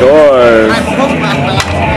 doors.